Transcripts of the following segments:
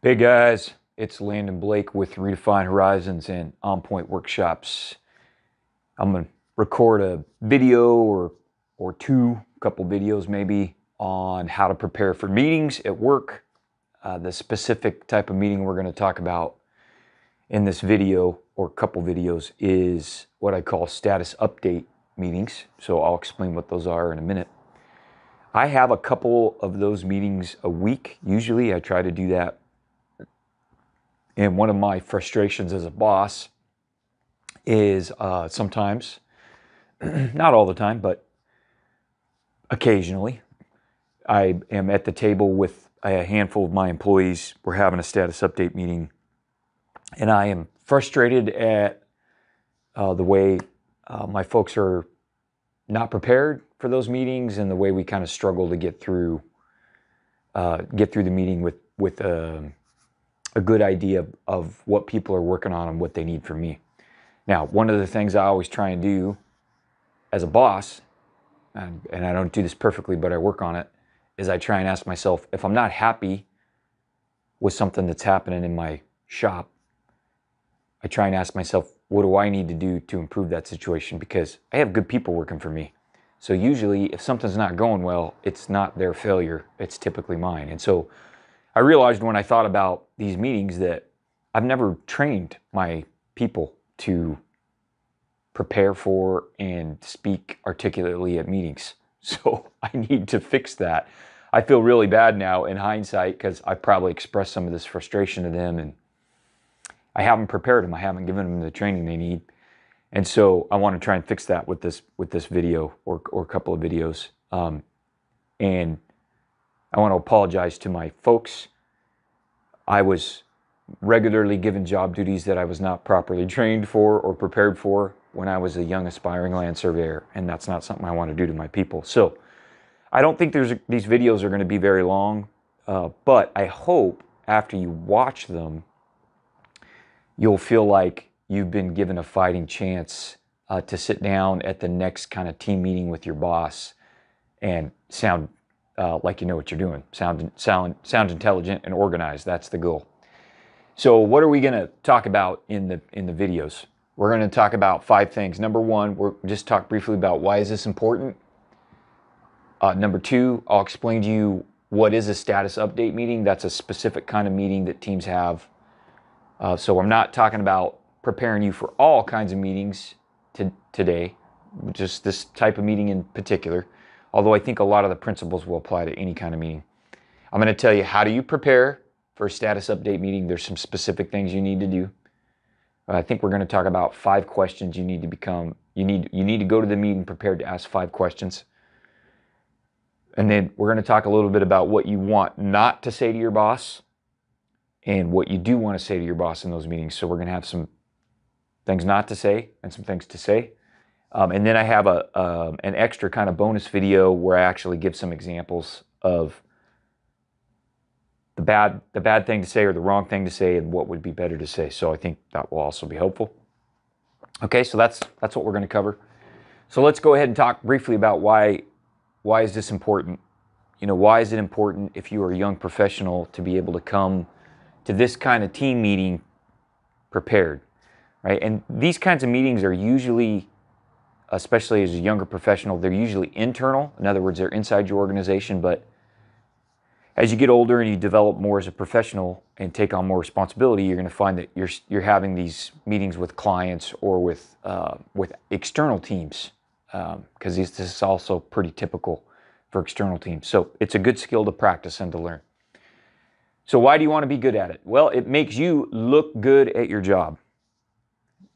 Hey guys, it's Landon Blake with Redefined Horizons and On Point Workshops. I'm gonna record a video or or two, couple videos maybe, on how to prepare for meetings at work. Uh, the specific type of meeting we're gonna talk about in this video or couple videos is what I call status update meetings. So I'll explain what those are in a minute. I have a couple of those meetings a week. Usually I try to do that and one of my frustrations as a boss is uh, sometimes, not all the time, but occasionally, I am at the table with a handful of my employees. We're having a status update meeting, and I am frustrated at uh, the way uh, my folks are not prepared for those meetings and the way we kind of struggle to get through uh, get through the meeting with with um, a good idea of what people are working on and what they need from me. Now, one of the things I always try and do as a boss, and, and I don't do this perfectly, but I work on it, is I try and ask myself if I'm not happy with something that's happening in my shop, I try and ask myself, what do I need to do to improve that situation? Because I have good people working for me. So usually, if something's not going well, it's not their failure, it's typically mine. And so I realized when I thought about these meetings that I've never trained my people to prepare for and speak articulately at meetings. So I need to fix that. I feel really bad now in hindsight because I probably expressed some of this frustration to them and I haven't prepared them. I haven't given them the training they need. And so I want to try and fix that with this with this video or, or a couple of videos. Um, and I want to apologize to my folks. I was regularly given job duties that I was not properly trained for or prepared for when I was a young aspiring land surveyor, and that's not something I want to do to my people. So I don't think there's these videos are going to be very long, uh, but I hope after you watch them, you'll feel like you've been given a fighting chance uh, to sit down at the next kind of team meeting with your boss and sound uh, like you know what you're doing. Sound, sound, sound intelligent and organized. That's the goal. So, what are we going to talk about in the in the videos? We're going to talk about five things. Number one, we're just talk briefly about why is this important. Uh, number two, I'll explain to you what is a status update meeting. That's a specific kind of meeting that teams have. Uh, so I'm not talking about preparing you for all kinds of meetings to, today, just this type of meeting in particular although I think a lot of the principles will apply to any kind of meeting. I'm going to tell you how do you prepare for a status update meeting. There's some specific things you need to do. Uh, I think we're going to talk about five questions you need to become. You need you need to go to the meeting prepared to ask five questions. And then we're going to talk a little bit about what you want not to say to your boss and what you do want to say to your boss in those meetings. So we're going to have some things not to say and some things to say. Um, and then I have a um, an extra kind of bonus video where I actually give some examples of the bad the bad thing to say or the wrong thing to say and what would be better to say. So I think that will also be helpful. Okay, so that's that's what we're going to cover. So let's go ahead and talk briefly about why why is this important? You know, why is it important if you are a young professional to be able to come to this kind of team meeting prepared, right? And these kinds of meetings are usually especially as a younger professional, they're usually internal. In other words, they're inside your organization. But as you get older and you develop more as a professional and take on more responsibility, you're going to find that you're you're having these meetings with clients or with uh, with external teams because um, this is also pretty typical for external teams. So it's a good skill to practice and to learn. So why do you want to be good at it? Well, it makes you look good at your job.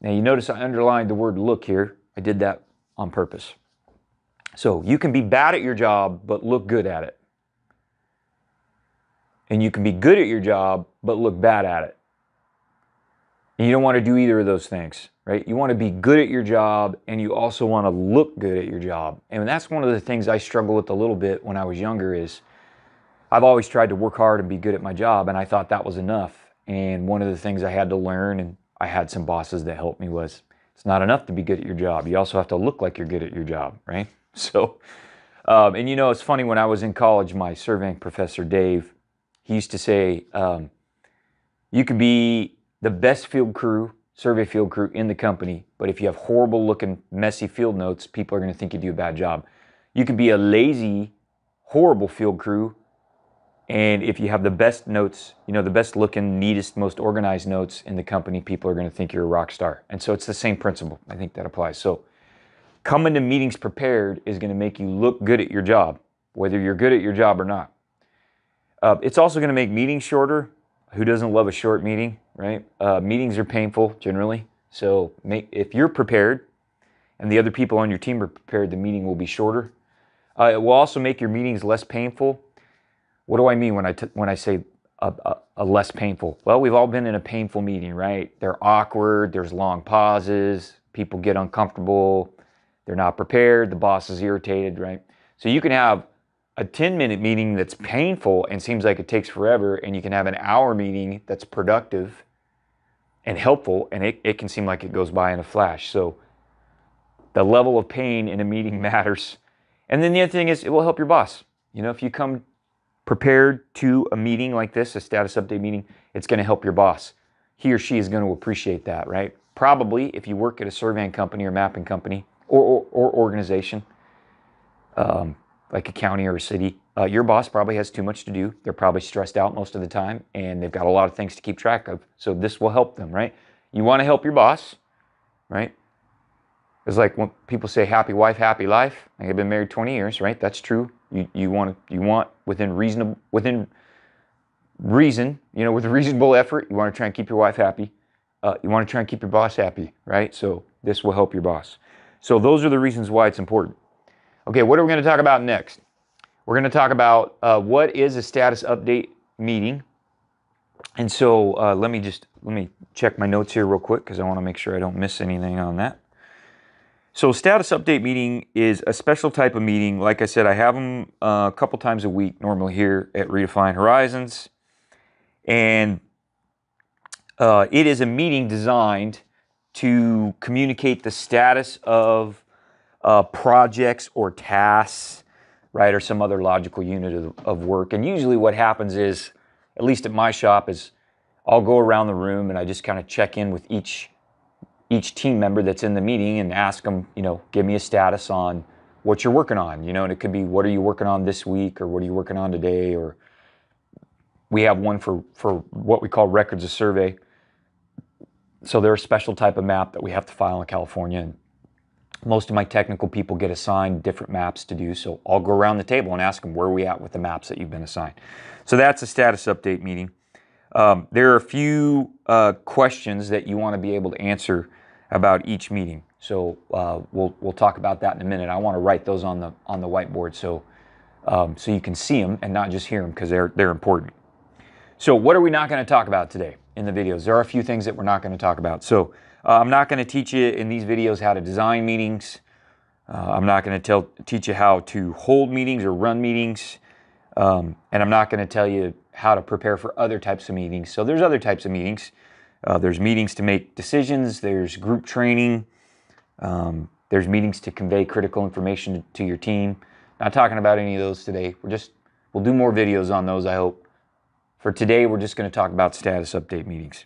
Now you notice I underlined the word look here. I did that on purpose. So you can be bad at your job, but look good at it. And you can be good at your job, but look bad at it. And you don't want to do either of those things, right? You want to be good at your job and you also want to look good at your job. And that's one of the things I struggle with a little bit when I was younger is I've always tried to work hard and be good at my job and I thought that was enough. And one of the things I had to learn and I had some bosses that helped me was it's not enough to be good at your job. You also have to look like you're good at your job, right? So, um, and you know, it's funny when I was in college, my surveying professor, Dave, he used to say, um, You could be the best field crew, survey field crew in the company, but if you have horrible looking, messy field notes, people are going to think you do a bad job. You could be a lazy, horrible field crew, and if you have the best notes, you know, the best looking, neatest, most organized notes in the company, people are going to think you're a rock star. And so it's the same principle. I think that applies. So coming to meetings prepared is going to make you look good at your job, whether you're good at your job or not. Uh, it's also going to make meetings shorter. Who doesn't love a short meeting, right? Uh, meetings are painful generally. So make, if you're prepared and the other people on your team are prepared, the meeting will be shorter. Uh, it will also make your meetings less painful what do I mean when I t- when I say a, a, a, less painful? Well, we've all been in a painful meeting, right? They're awkward. There's long pauses. People get uncomfortable. They're not prepared. The boss is irritated, right? So you can have a 10 minute meeting that's painful and seems like it takes forever, and you can have an hour meeting that's productive and helpful, and it, it can seem like it goes by in a flash. So the level of pain in a meeting matters. And then the other thing is, it will help your boss. You know, if you come prepared to a meeting like this, a status update meeting, it's going to help your boss. He or she is going to appreciate that, right? Probably if you work at a surveying company or mapping company or, or, or organization, um, like a county or a city, uh, your boss probably has too much to do. They're probably stressed out most of the time and they've got a lot of things to keep track of. So this will help them, right? You want to help your boss, right? It's like when people say happy wife, happy life. Like I've been married 20 years, right? That's true. You, you want you want within reasonable within reason, you know, with a reasonable effort, you want to try and keep your wife happy. Uh, you want to try and keep your boss happy, right? So this will help your boss. So those are the reasons why it's important. Okay, what are we going to talk about next? We're going to talk about uh, what is a status update meeting. And so uh, let me just let me check my notes here real quick because I want to make sure I don't miss anything on that. So status update meeting is a special type of meeting. Like I said, I have them uh, a couple times a week normally here at Redefined Horizons. And uh, it is a meeting designed to communicate the status of uh, projects or tasks, right, or some other logical unit of, of work. And usually what happens is, at least at my shop, is I'll go around the room and I just kind of check in with each each team member that's in the meeting and ask them, you know, give me a status on what you're working on, you know, and it could be what are you working on this week or what are you working on today or we have one for for what we call records of survey. So they're a special type of map that we have to file in California and most of my technical people get assigned different maps to do. So I'll go around the table and ask them where are we at with the maps that you've been assigned. So that's a status update meeting. Um, there are a few uh, questions that you want to be able to answer about each meeting. So uh, we'll we'll talk about that in a minute. I want to write those on the on the whiteboard so um, so you can see them and not just hear them because they're they're important. So what are we not going to talk about today in the videos? There are a few things that we're not going to talk about. So uh, I'm not going to teach you in these videos how to design meetings. Uh, I'm not going to tell teach you how to hold meetings or run meetings, um, and I'm not going to tell you how to prepare for other types of meetings. So there's other types of meetings. Uh, there's meetings to make decisions. There's group training. Um, there's meetings to convey critical information to your team. Not talking about any of those today. We're just we'll do more videos on those. I hope. For today, we're just going to talk about status update meetings.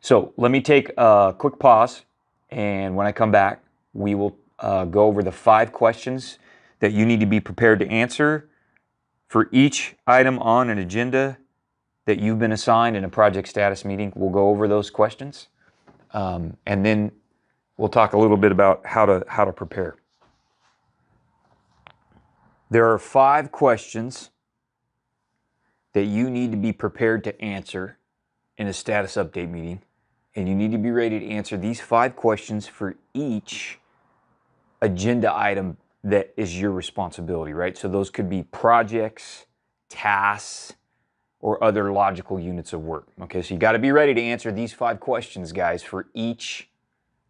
So let me take a quick pause, and when I come back, we will uh, go over the five questions that you need to be prepared to answer for each item on an agenda that you've been assigned in a project status meeting, we'll go over those questions. Um, and then we'll talk a little bit about how to, how to prepare. There are five questions that you need to be prepared to answer in a status update meeting. And you need to be ready to answer these five questions for each agenda item that is your responsibility, right? So those could be projects, tasks, or other logical units of work. Okay, so you got to be ready to answer these five questions, guys, for each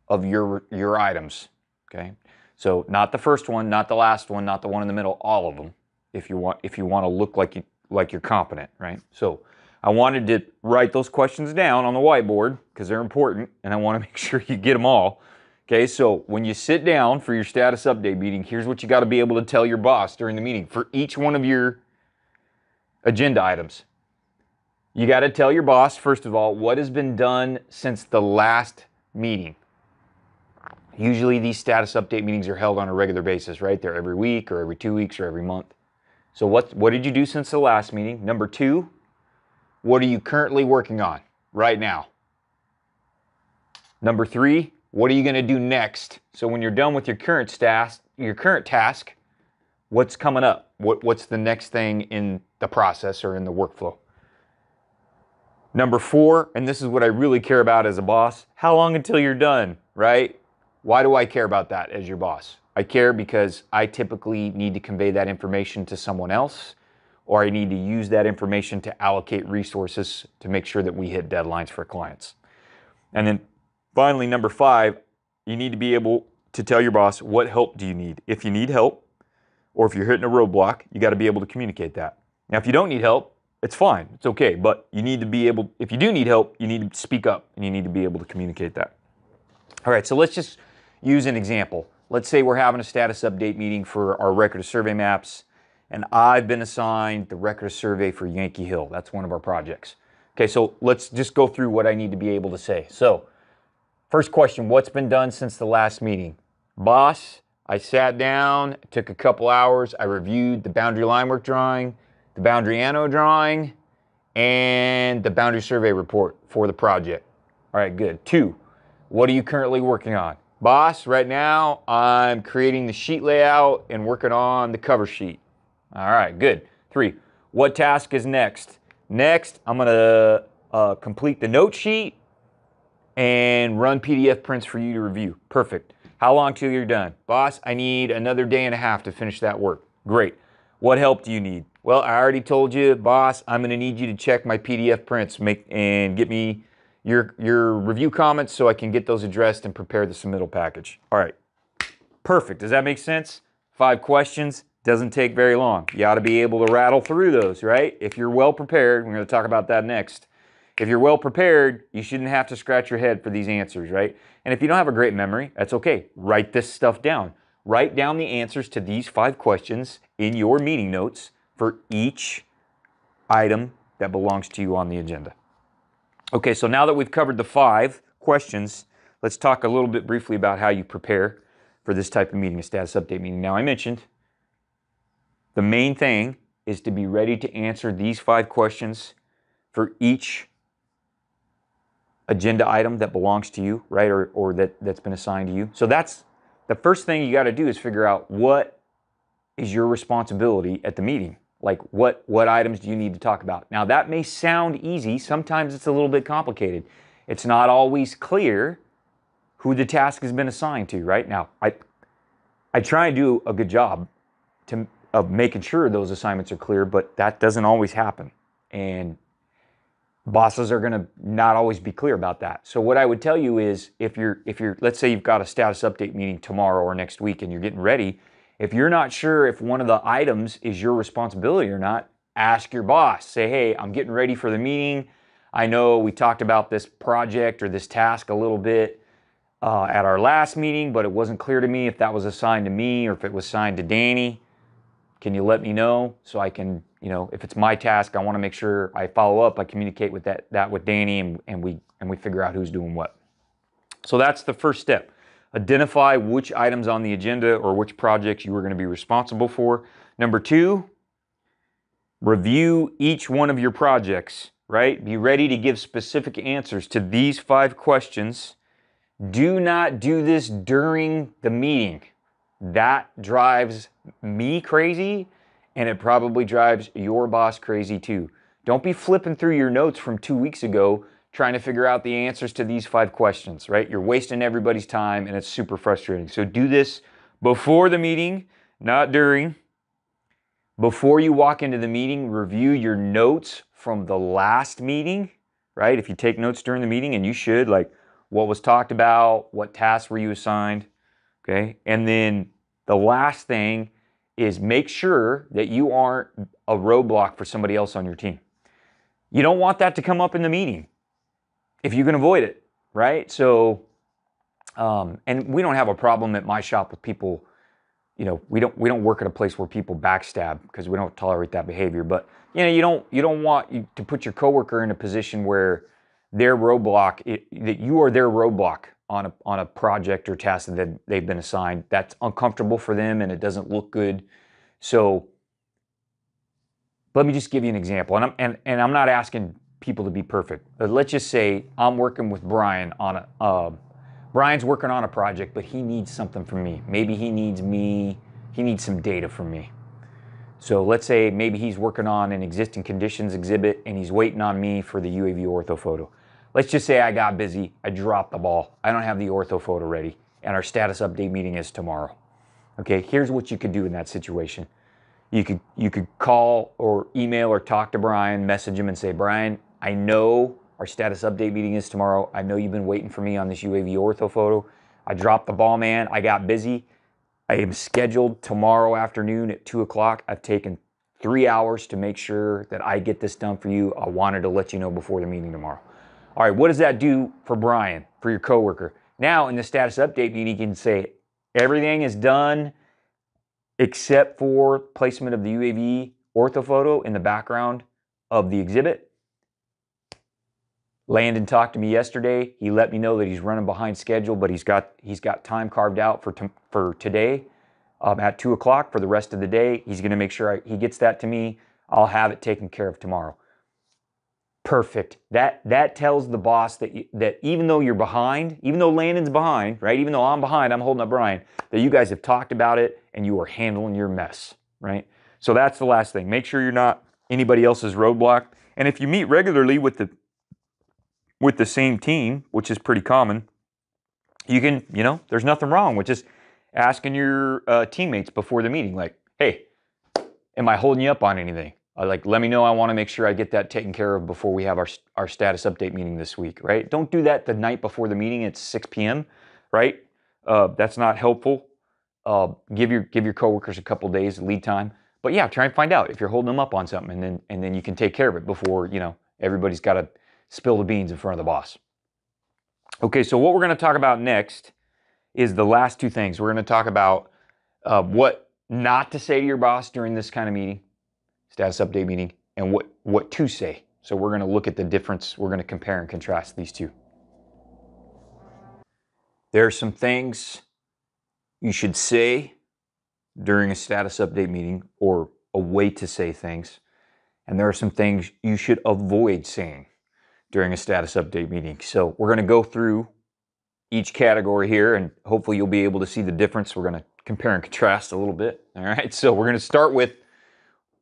of your your items. Okay, so not the first one, not the last one, not the one in the middle, all of them. If you want, if you want to look like you like you're competent, right? So I wanted to write those questions down on the whiteboard because they're important, and I want to make sure you get them all. Okay, so when you sit down for your status update meeting, here's what you got to be able to tell your boss during the meeting for each one of your agenda items. You got to tell your boss, first of all, what has been done since the last meeting. Usually these status update meetings are held on a regular basis, right? They're every week or every two weeks or every month. So what, what did you do since the last meeting? Number two, what are you currently working on right now? Number three, what are you going to do next? So when you're done with your current task, your current task, what's coming up? What, what's the next thing in the process or in the workflow? Number four, and this is what I really care about as a boss, how long until you're done, right? Why do I care about that as your boss? I care because I typically need to convey that information to someone else, or I need to use that information to allocate resources to make sure that we hit deadlines for clients. And then finally, number five, you need to be able to tell your boss what help do you need. If you need help, or if you're hitting a roadblock, you got to be able to communicate that. Now, if you don't need help, it's fine, it's okay, but you need to be able, if you do need help, you need to speak up and you need to be able to communicate that. All right, so let's just use an example. Let's say we're having a status update meeting for our record of survey maps, and I've been assigned the record of survey for Yankee Hill. That's one of our projects. Okay, so let's just go through what I need to be able to say. So, first question What's been done since the last meeting? Boss, I sat down, took a couple hours, I reviewed the boundary line work drawing, the boundary anno drawing, and the boundary survey report for the project. All right, good. Two, what are you currently working on? Boss, right now I'm creating the sheet layout and working on the cover sheet. All right, good. Three, what task is next? Next, I'm gonna uh, complete the note sheet and run PDF prints for you to review. Perfect. How long till you're done? Boss, I need another day and a half to finish that work. Great. What help do you need? Well, I already told you, boss, I'm going to need you to check my PDF prints make, and get me your, your review comments so I can get those addressed and prepare the submittal package. All right. Perfect. Does that make sense? Five questions. Doesn't take very long. You ought to be able to rattle through those, right? If you're well prepared, we're going to talk about that next. If you're well prepared, you shouldn't have to scratch your head for these answers, right? And if you don't have a great memory, that's okay. Write this stuff down. Write down the answers to these five questions in your meeting notes for each item that belongs to you on the agenda. Okay, so now that we've covered the five questions, let's talk a little bit briefly about how you prepare for this type of meeting, a status update meeting. Now, I mentioned the main thing is to be ready to answer these five questions for each agenda item that belongs to you, right, or, or that, that's been assigned to you. So that's the first thing you got to do is figure out what is your responsibility at the meeting. Like what what items do you need to talk about? Now that may sound easy, sometimes it's a little bit complicated. It's not always clear who the task has been assigned to, right? Now, I I try and do a good job to of making sure those assignments are clear, but that doesn't always happen. And bosses are going to not always be clear about that. So what I would tell you is if you're if you're let's say you've got a status update meeting tomorrow or next week and you're getting ready, if you're not sure if one of the items is your responsibility or not, ask your boss. Say, "Hey, I'm getting ready for the meeting. I know we talked about this project or this task a little bit uh, at our last meeting, but it wasn't clear to me if that was assigned to me or if it was assigned to Danny. Can you let me know so I can you know, if it's my task, I want to make sure I follow up, I communicate with that, that with Danny and, and we and we figure out who's doing what. So that's the first step. Identify which items on the agenda or which projects you are going to be responsible for. Number two, review each one of your projects, right? Be ready to give specific answers to these five questions. Do not do this during the meeting. That drives me crazy and it probably drives your boss crazy too. Don't be flipping through your notes from two weeks ago trying to figure out the answers to these five questions, right? You're wasting everybody's time and it's super frustrating. So do this before the meeting, not during. Before you walk into the meeting, review your notes from the last meeting, right? If you take notes during the meeting, and you should, like what was talked about, what tasks were you assigned, okay? And then the last thing is make sure that you aren't a roadblock for somebody else on your team. You don't want that to come up in the meeting if you can avoid it, right? So, um, and we don't have a problem at my shop with people you know, we don't we don't work at a place where people backstab because we don't tolerate that behavior. But you know, you don't you don't want you to put your coworker in a position where their roadblock it, that you are their roadblock on a on a project or task that they've been assigned. That's uncomfortable for them and it doesn't look good. So let me just give you an example. And I'm and, and I'm not asking people to be perfect. But let's just say I'm working with Brian on a uh, Brian's working on a project, but he needs something from me. Maybe he needs me, he needs some data from me. So let's say maybe he's working on an existing conditions exhibit and he's waiting on me for the UAV ortho photo. Let's just say I got busy, I dropped the ball, I don't have the ortho photo ready, and our status update meeting is tomorrow. Okay, here's what you could do in that situation. You could you could call or email or talk to Brian, message him and say, Brian, I know our status update meeting is tomorrow. I know you've been waiting for me on this UAV ortho photo. I dropped the ball, man. I got busy. I am scheduled tomorrow afternoon at 2 o'clock. I've taken three hours to make sure that I get this done for you. I wanted to let you know before the meeting tomorrow. All right, what does that do for Brian, for your coworker? Now, in the status update meeting, you can say everything is done except for placement of the UAV orthophoto in the background of the exhibit. Landon talked to me yesterday. He let me know that he's running behind schedule, but he's got he's got time carved out for t- for today um, at two o'clock for the rest of the day. He's going to make sure I, he gets that to me. I'll have it taken care of tomorrow. Perfect. That that tells the boss that you, that even though you're behind, even though Landon's behind, right? Even though I'm behind, I'm holding up Brian. That you guys have talked about it and you are handling your mess, right? So that's the last thing. Make sure you're not anybody else's roadblock. And if you meet regularly with the with the same team, which is pretty common, you can, you know, there's nothing wrong with just asking your uh, teammates before the meeting, like, hey, am I holding you up on anything? Uh, like, let me know. I want to make sure I get that taken care of before we have our, our status update meeting this week, right? Don't do that the night before the meeting at 6 p.m., right? Uh, that's not helpful. Uh, give your give your coworkers a couple days lead time. But yeah, try and find out if you're holding them up on something, and then and then you can take care of it before you know everybody's got to spill the beans in front of the boss. Okay, so what we're going to talk about next is the last two things. We're going to talk about uh, what not to say to your boss during this kind of meeting, status update meeting, and what, what to say. So we're going to look at the difference. We're going to compare and contrast these two. There are some things you should say during a status update meeting or a way to say things. And there are some things you should avoid saying during a status update meeting. So we're going to go through each category here and hopefully you'll be able to see the difference. We're going to compare and contrast a little bit. All right. So we're going to start with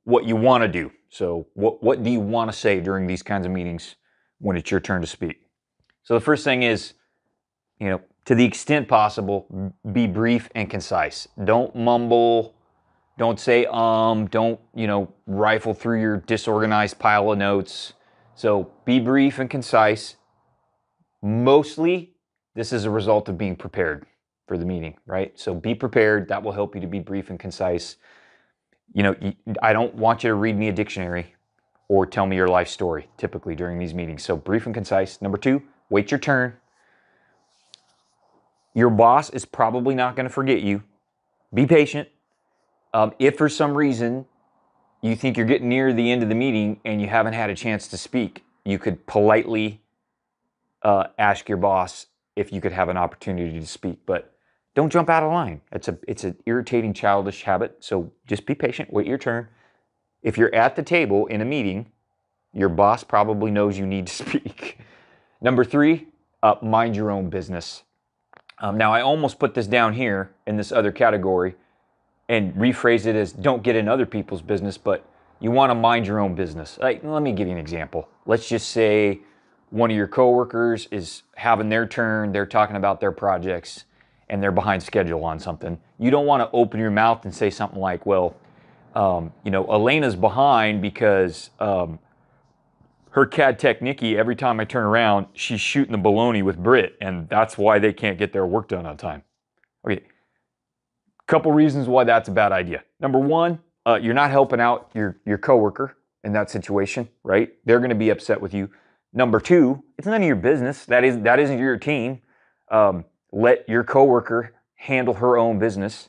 what you want to do. So what, what do you want to say during these kinds of meetings when it's your turn to speak? So the first thing is, you know, to the extent possible, be brief and concise. Don't mumble. Don't say um. Don't, you know, rifle through your disorganized pile of notes. So be brief and concise. Mostly, this is a result of being prepared for the meeting, right? So be prepared. That will help you to be brief and concise. You know, I don't want you to read me a dictionary or tell me your life story typically during these meetings. So brief and concise. Number two, wait your turn. Your boss is probably not going to forget you. Be patient. Um, if for some reason you think you're getting near the end of the meeting and you haven't had a chance to speak, you could politely uh, ask your boss if you could have an opportunity to speak. But don't jump out of line. It's a it's an irritating childish habit. So just be patient, wait your turn. If you're at the table in a meeting, your boss probably knows you need to speak. Number three, uh, mind your own business. Um, now I almost put this down here in this other category and rephrase it as don't get in other people's business, but you want to mind your own business. Like, let me give you an example. Let's just say one of your coworkers is having their turn, they're talking about their projects, and they're behind schedule on something. You don't want to open your mouth and say something like, well, um, you know, Elena's behind because um, her CAD tech Nikki, every time I turn around, she's shooting the baloney with Brit, and that's why they can't get their work done on time. Okay, Couple reasons why that's a bad idea. Number one, uh, you're not helping out your your coworker in that situation, right? They're going to be upset with you. Number two, it's none of your business. That is that isn't your team. Um, let your coworker handle her own business.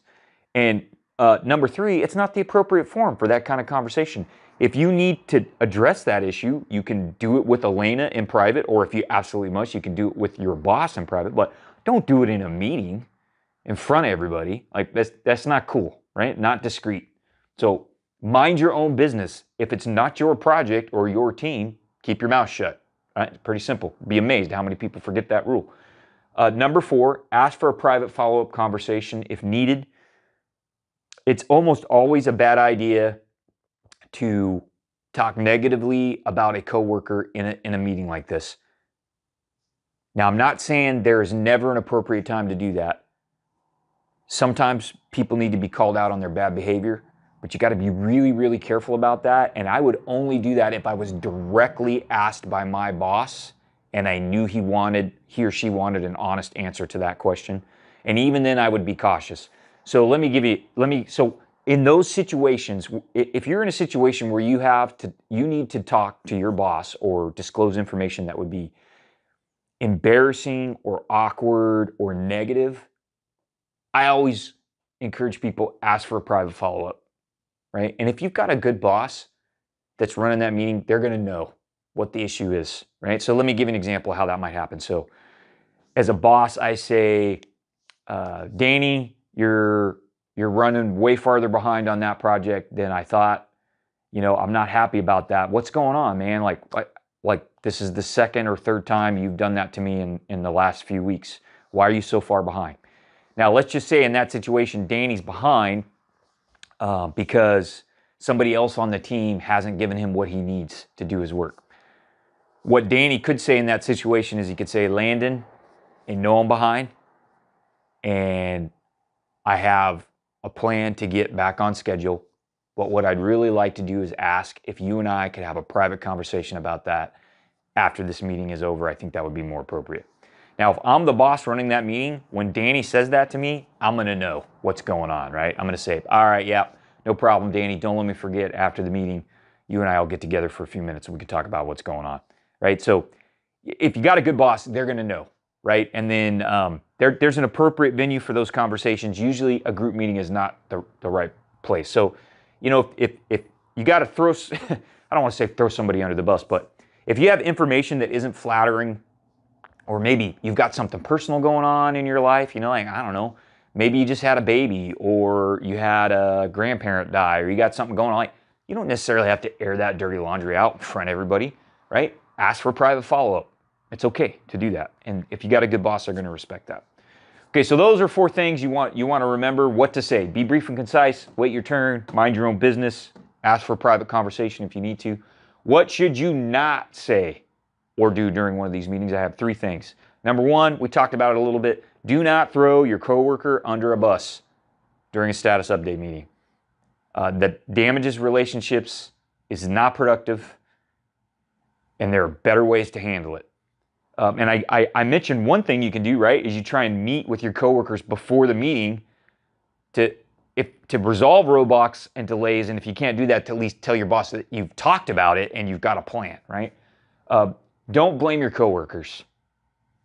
And Uh, number three, it's not the appropriate forum for that kind of conversation. If you need to address that issue, you can do it with Elena in private, or if you absolutely must, you can do it with your boss in private, but don't do it in a meeting in front of everybody. Like that's that's not cool, right? Not discreet. So mind your own business. If it's not your project or your team, keep your mouth shut. Right? Pretty simple. Be amazed how many people forget that rule. Uh, number four, ask for a private follow up conversation if needed. It's almost always a bad idea to talk negatively about a coworker in a, in a meeting like this. Now, I'm not saying there is never an appropriate time to do that. Sometimes people need to be called out on their bad behavior, but you got to be really, really careful about that. And I would only do that if I was directly asked by my boss and I knew he wanted, he or she wanted an honest answer to that question. And even then, I would be cautious. So let me give you, let me, so in those situations, if you're in a situation where you have to, you need to talk to your boss or disclose information that would be embarrassing or awkward or negative, I always encourage people ask for a private follow up, right? And if you've got a good boss that's running that meeting, they're going to know what the issue is, right? So let me give an example how that might happen. So as a boss, I say, uh, Danny, you're you're running way farther behind on that project than I thought. You know, I'm not happy about that. What's going on, man? Like, like, like this is the second or third time you've done that to me in, in the last few weeks. Why are you so far behind? Now, let's just say in that situation, Danny's behind uh, because somebody else on the team hasn't given him what he needs to do his work. What Danny could say in that situation is he could say, Landon, and know I'm behind, and I have a plan to get back on schedule. But what I'd really like to do is ask if you and I could have a private conversation about that after this meeting is over. I think that would be more appropriate. Now, if I'm the boss running that meeting, when Danny says that to me, I'm to know what's going on, right? I'm to say, all right, yeah, no problem, Danny. Don't let me forget after the meeting, you and I will get together for a few minutes and we can talk about what's going on, right? So if you got a good boss, they're to know, right? And then um, there, there's an appropriate venue for those conversations. Usually a group meeting is not the, the right place. So, you know, if, if, if you got to throw, I don't want to say throw somebody under the bus, but if you have information that isn't flattering or maybe you've got something personal going on in your life, you know, like, I don't know, maybe you just had a baby or you had a grandparent die or you got something going on. Like, you don't necessarily have to air that dirty laundry out in front of everybody, right? Ask for private follow up. It's okay to do that. And if you got a good boss, they're going to respect that. Okay, so those are four things you want you want to remember what to say. Be brief and concise, wait your turn, mind your own business, ask for private conversation if you need to. What should you not say? Or do during one of these meetings, I have three things. Number one, we talked about it a little bit. Do not throw your coworker under a bus during a status update meeting. Uh, that damages relationships, is not productive, and there are better ways to handle it. Um, and I, I, I, mentioned one thing you can do, right, is you try and meet with your coworkers before the meeting to if to resolve roadblocks and delays. And if you can't do that, to at least tell your boss that you've talked about it and you've got a plan, right? Uh, don't blame your coworkers.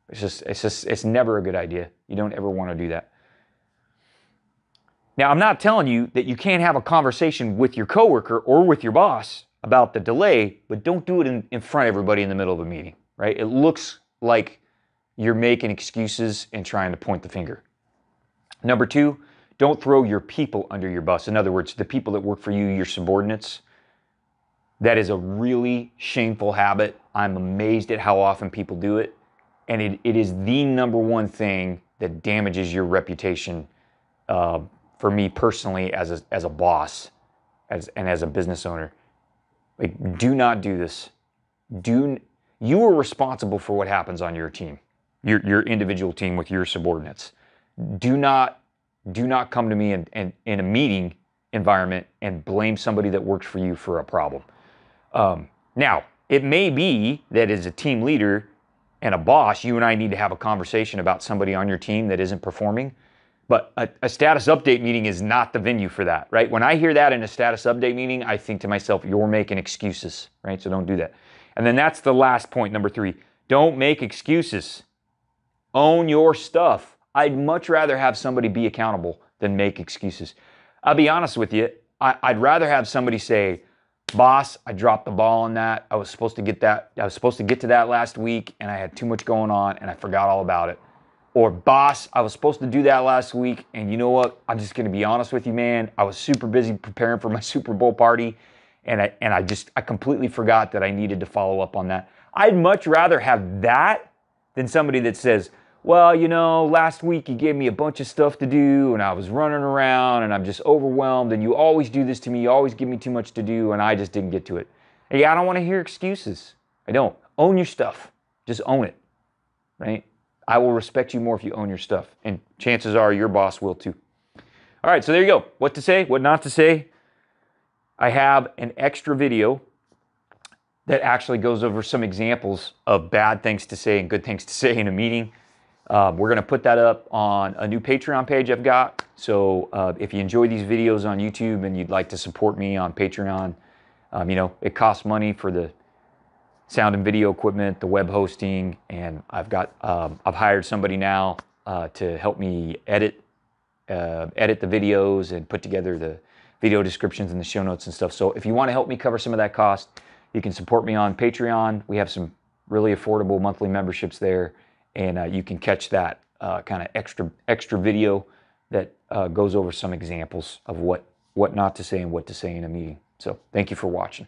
It's just, it's just, it's never a good idea. You don't ever want to do that. Now, I'm not telling you that you can't have a conversation with your coworker or with your boss about the delay, but don't do it in, in front of everybody in the middle of a meeting, right? It looks like you're making excuses and trying to point the finger. Number two, don't throw your people under your bus. In other words, the people that work for you, your subordinates. That is a really shameful habit. I'm amazed at how often people do it. And it, it is the number one thing that damages your reputation uh, for me personally as a, as a boss as, and as a business owner. Like, do not do this. Do you are responsible for what happens on your team, your, your individual team with your subordinates. Do not do not come to me in, in, in a meeting environment and blame somebody that works for you for a problem. Um, now, it may be that as a team leader and a boss, you and I need to have a conversation about somebody on your team that isn't performing. But a, a, status update meeting is not the venue for that, right? When I hear that in a status update meeting, I think to myself, you're making excuses, right? So don't do that. And then that's the last point, number three. Don't make excuses. Own your stuff. I'd much rather have somebody be accountable than make excuses. I'll be honest with you. I, I'd rather have somebody say, "Boss, I dropped the ball on that. I was supposed to get that. I was supposed to get to that last week, and I had too much going on, and I forgot all about it." Or, "Boss, I was supposed to do that last week, and you know what? I'm just going to be honest with you, man. I was super busy preparing for my Super Bowl party, and I and I just I completely forgot that I needed to follow up on that." I'd much rather have that than somebody that says, well, you know, last week you gave me a bunch of stuff to do and I was running around and I'm just overwhelmed and you always do this to me. You always give me too much to do and I just didn't get to it. Yeah, I don't want to hear excuses. I don't. Own your stuff. Just own it. Right? I will respect you more if you own your stuff. And chances are your boss will too. All right, so there you go. What to say, what not to say. I have an extra video that actually goes over some examples of bad things to say and good things to say in a meeting. Um, we're going to put that up on a new Patreon page I've got. So uh, if you enjoy these videos on YouTube and you'd like to support me on Patreon, um, you know, it costs money for the sound and video equipment, the web hosting, and I've got, um, I've hired somebody now uh, to help me edit, uh, edit the videos and put together the video descriptions and the show notes and stuff. So if you want to help me cover some of that cost, you can support me on Patreon. We have some really affordable monthly memberships there and uh, you can catch that uh, kind of extra extra video that uh, goes over some examples of what what not to say and what to say in a meeting. So thank you for watching.